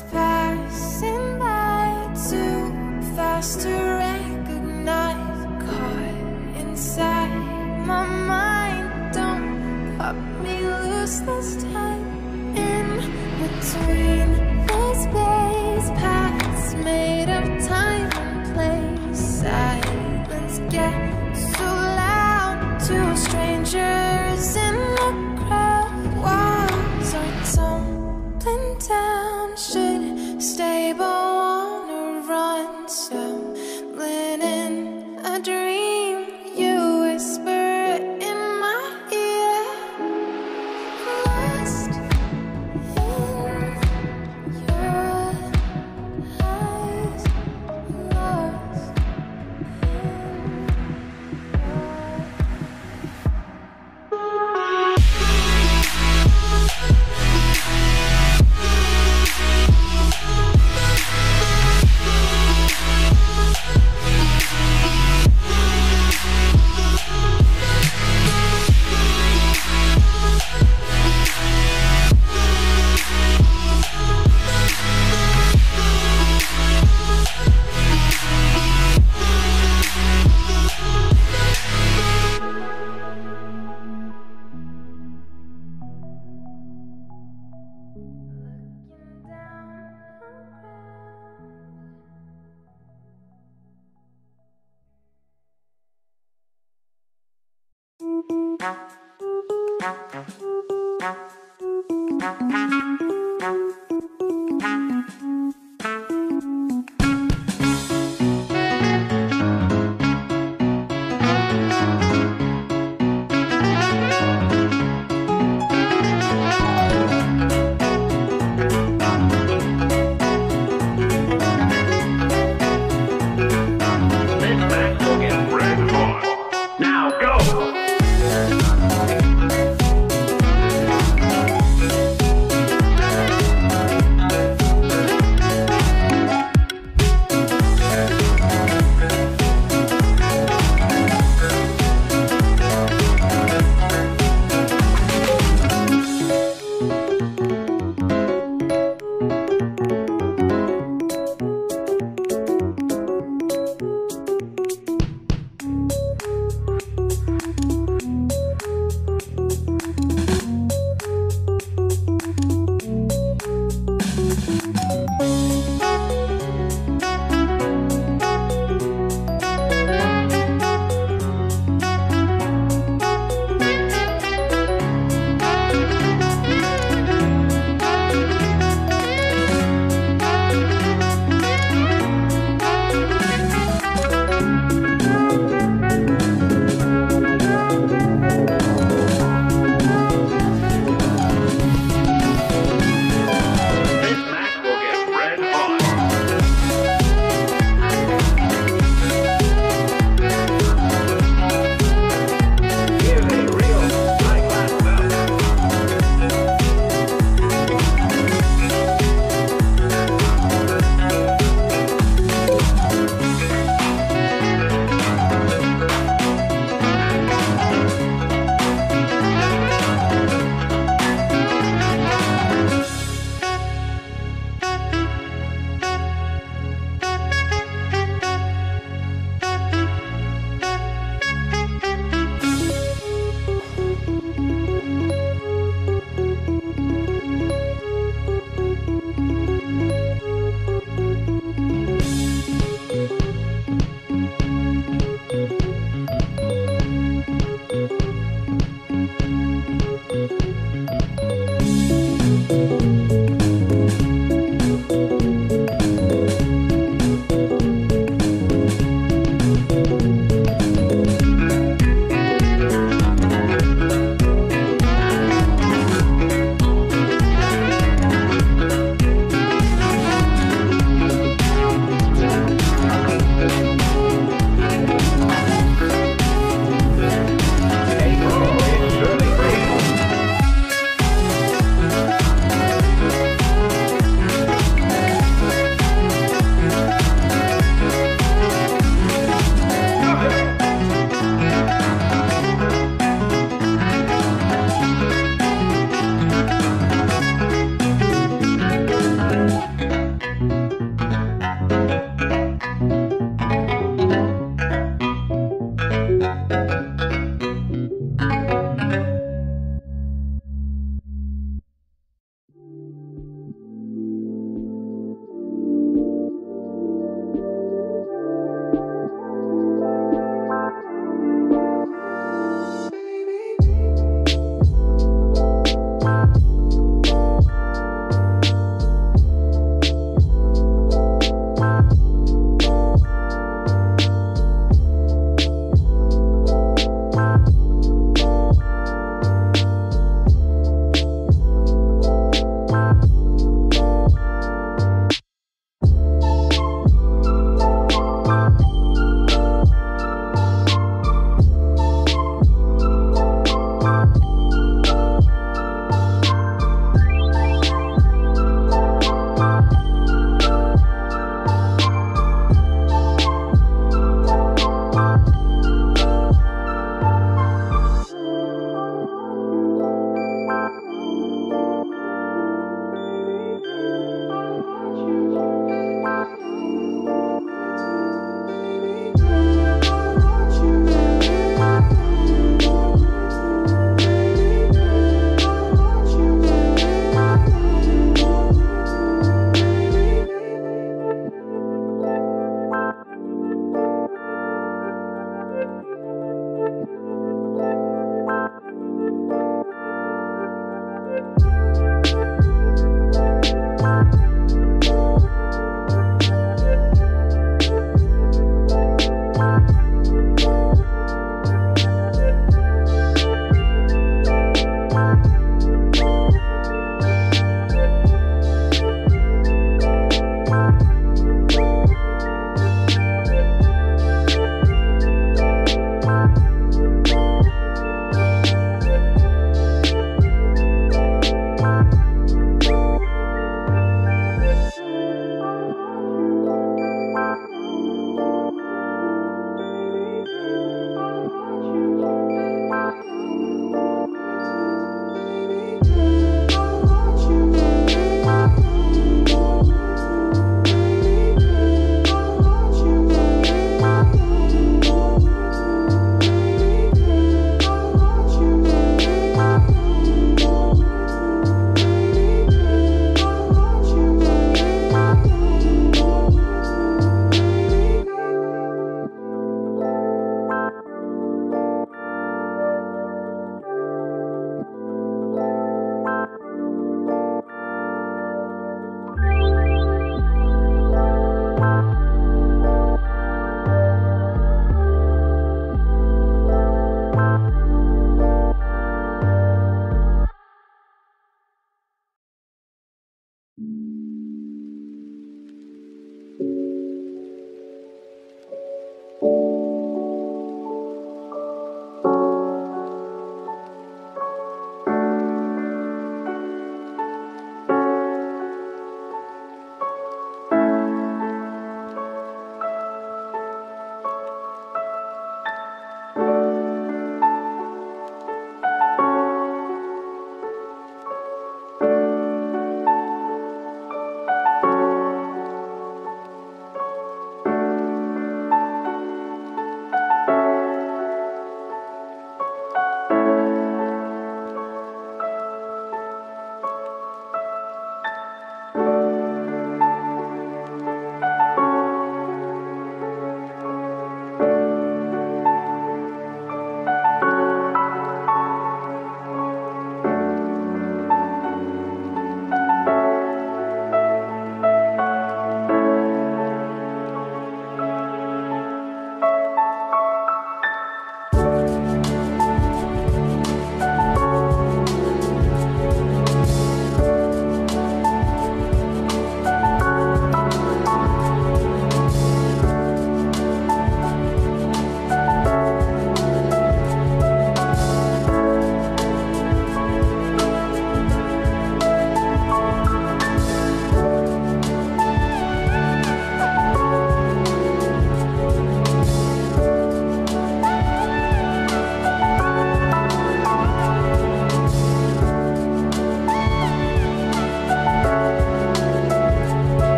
fast.